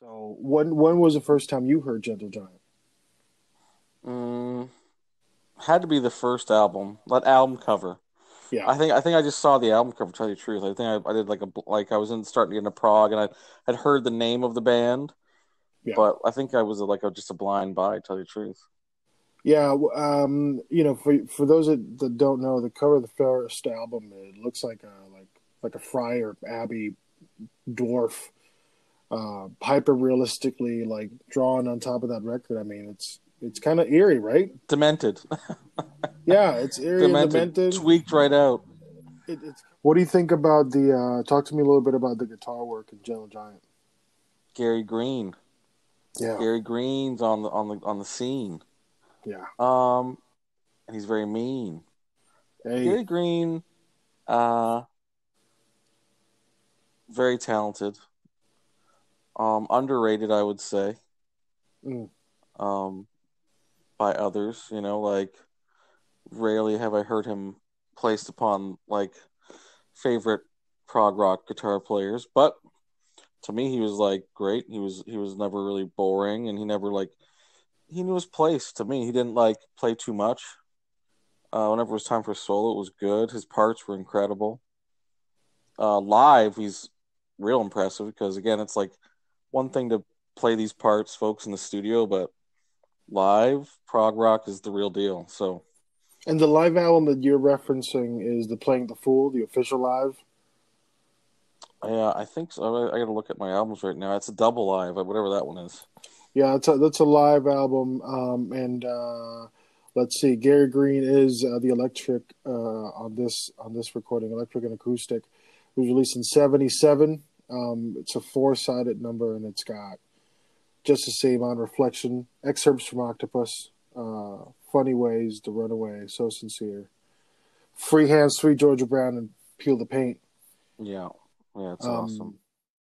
So when when was the first time you heard Gentle Giant? Mm, had to be the first album, that album cover. Yeah, I think I think I just saw the album cover. To tell you the truth, I think I, I did like a like I was in starting to get into prog, and I had heard the name of the band, Yeah. but I think I was like a, just a blind buy. To tell you the truth, yeah. Um, you know, for for those that, that don't know, the cover of the first album it looks like a like like a Friar Abbey dwarf, uh, hyper realistically like drawn on top of that record. I mean, it's it's kind of eerie, right? demented, Yeah, it's eerie demented, and demented. tweaked right out. It, it's, what do you think about the? Uh, talk to me a little bit about the guitar work in Gentle Giant. Gary Green, Yeah, Gary Green's on the on the on the scene. yeah. Um, and he's very mean. Hey, Gary Green, uh, very talented. Um, underrated, I would say. Mm. Um, by others, you know, like rarely have I heard him placed upon like favorite prog rock guitar players, but to me, he was like great. He was he was never really boring, and he never like he knew his place. To me, he didn't like play too much. Uh, whenever it was time for solo, it was good. His parts were incredible. Uh, live, he's real impressive because again, it's like one thing to play these parts, folks, in the studio, but live prog rock is the real deal. So and the live album that you're referencing is the Playing the Fool, the official live. yeah, I think so. I, I got to look at my albums right now. It's a double live, whatever that one is. Yeah, that's a, that's a live album. Um, and uh, let's see, Gary Green is uh, the electric uh, on this on this recording, electric and acoustic. It was released in '77. Um, it's a four sided number, and it's got just the same on reflection, excerpts from Octopus, uh, Funny Ways, The Runaway, So Sincere, Free Hands, Sweet Georgia Brown, and Peel the Paint. Yeah, yeah, it's Um, awesome.